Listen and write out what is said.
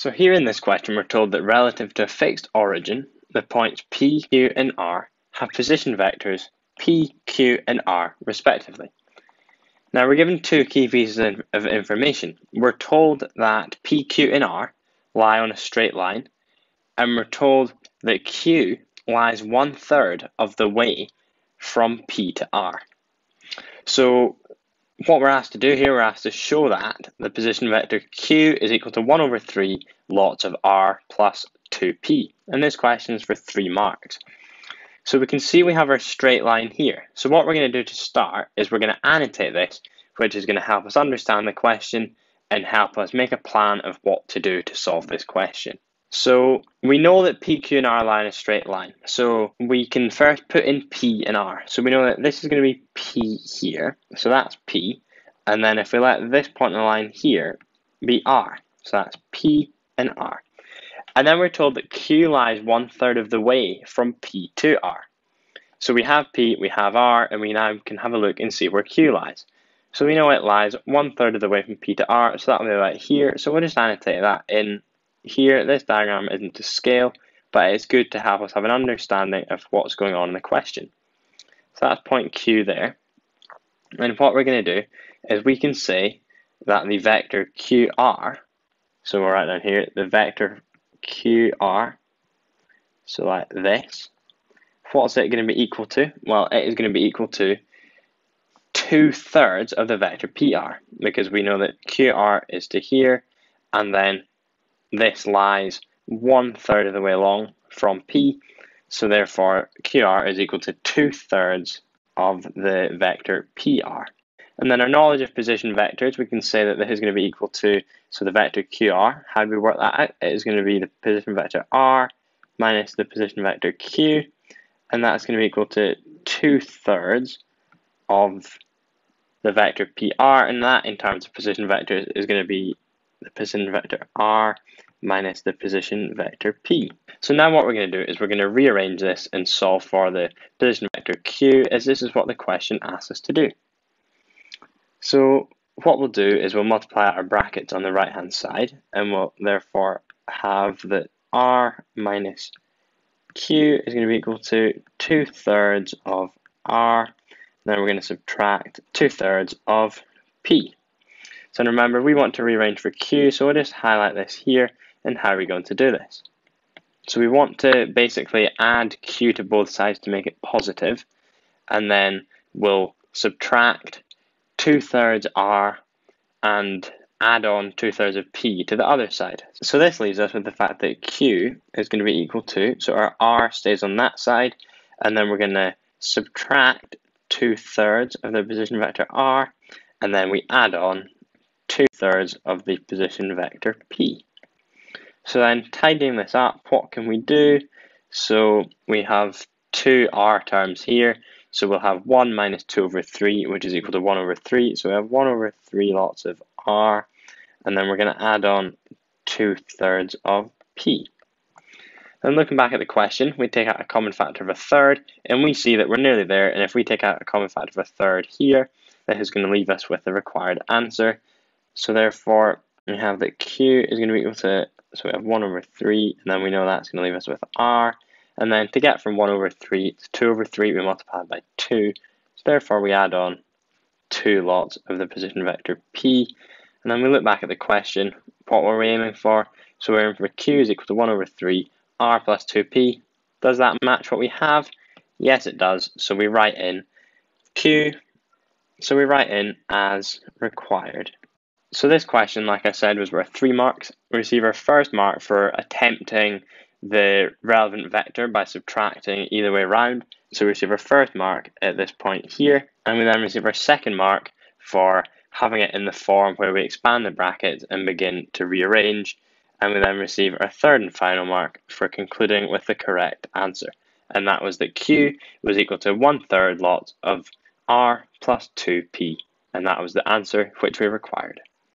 So here in this question, we're told that relative to a fixed origin, the points P, Q, and R have position vectors P, Q, and R respectively. Now we're given two key pieces of information. We're told that P, Q, and R lie on a straight line, and we're told that Q lies one third of the way from P to R. So what we're asked to do here, we're asked to show that the position vector q is equal to 1 over 3 lots of r plus 2p. And this question is for 3 marks. So we can see we have our straight line here. So what we're going to do to start is we're going to annotate this, which is going to help us understand the question and help us make a plan of what to do to solve this question. So we know that PQ and R line is a straight line. So we can first put in P and R. So we know that this is going to be P here. So that's P. And then if we let this point in the line here be R. So that's P and R. And then we're told that Q lies one third of the way from P to R. So we have P, we have R, and we now can have a look and see where Q lies. So we know it lies one third of the way from P to R, so that'll be right here. So we'll just annotate that in here, this diagram isn't to scale, but it's good to have us have an understanding of what's going on in the question. So that's point Q there. And what we're going to do is we can say that the vector QR, so we'll write down here, the vector QR, so like this, what's it going to be equal to? Well, it is going to be equal to two thirds of the vector PR, because we know that QR is to here, and then this lies one third of the way along from P, so therefore QR is equal to two thirds of the vector PR. And then our knowledge of position vectors, we can say that this is going to be equal to, so the vector QR, how do we work that out? It is going to be the position vector R minus the position vector Q, and that's going to be equal to two thirds of the vector PR, and that in terms of position vectors is going to be the position vector r minus the position vector p. So now what we're going to do is we're going to rearrange this and solve for the position vector q as this is what the question asks us to do. So what we'll do is we'll multiply our brackets on the right hand side and we'll therefore have that r minus q is going to be equal to 2 thirds of r. Then we're going to subtract 2 thirds of p. So remember, we want to rearrange for Q, so we'll just highlight this here, and how are we going to do this? So we want to basically add Q to both sides to make it positive, and then we'll subtract 2 thirds R and add on 2 thirds of P to the other side. So this leaves us with the fact that Q is going to be equal to, so our R stays on that side, and then we're going to subtract 2 thirds of the position vector R, and then we add on two-thirds of the position vector p. So then tidying this up, what can we do? So we have two r terms here, so we'll have 1 minus 2 over 3, which is equal to 1 over 3. So we have 1 over 3 lots of r, and then we're going to add on 2 thirds of p. And looking back at the question, we take out a common factor of a third, and we see that we're nearly there, and if we take out a common factor of a third here, that is going to leave us with the required answer, so therefore, we have that Q is going to be equal to, so we have 1 over 3, and then we know that's going to leave us with R. And then to get from 1 over 3 to 2 over 3, we multiply by 2. So therefore, we add on 2 lots of the position vector P. And then we look back at the question, what were we aiming for? So we're aiming for Q is equal to 1 over 3, R plus 2P. Does that match what we have? Yes, it does. So we write in Q, so we write in as required. So this question, like I said, was worth three marks. We receive our first mark for attempting the relevant vector by subtracting either way around. So we receive our first mark at this point here, and we then receive our second mark for having it in the form where we expand the brackets and begin to rearrange, and we then receive our third and final mark for concluding with the correct answer. And that was that Q was equal to one third lots of R plus 2P, and that was the answer which we required.